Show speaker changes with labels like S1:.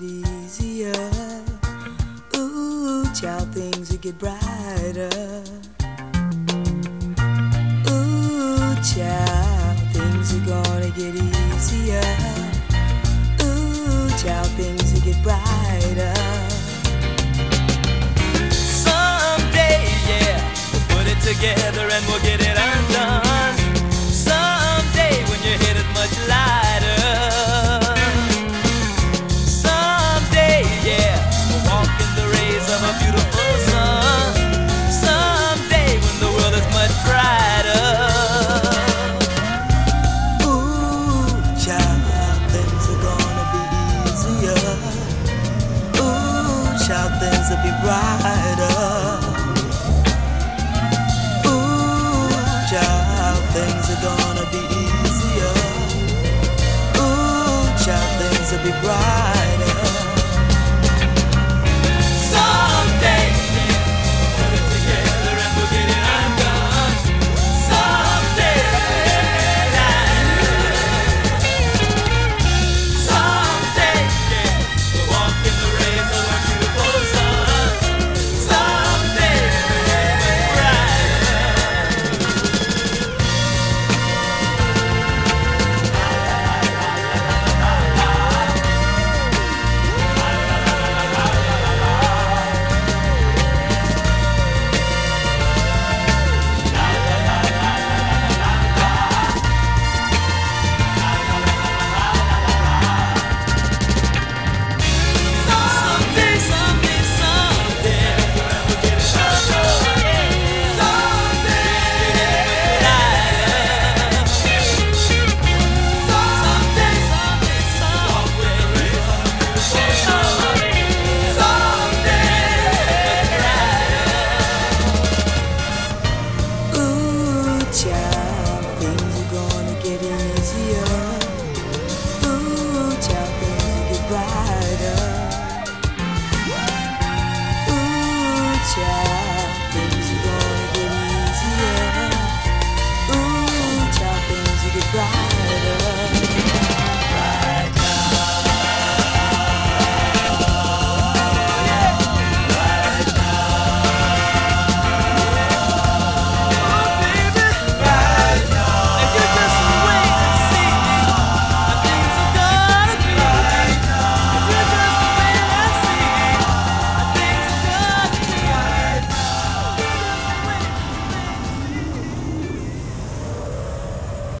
S1: get easier. Ooh, child, things will get brighter. Ooh, child, things are gonna get easier. Ooh, child, things will get brighter.
S2: Someday, yeah, we'll put it together and we'll get it gonna be easier. Ooh, child, things will be brighter.
S1: child, things are gonna get easier. Ooh, child, things get brighter. Ooh, child, things are gonna get easier. Ooh, child, things get brighter.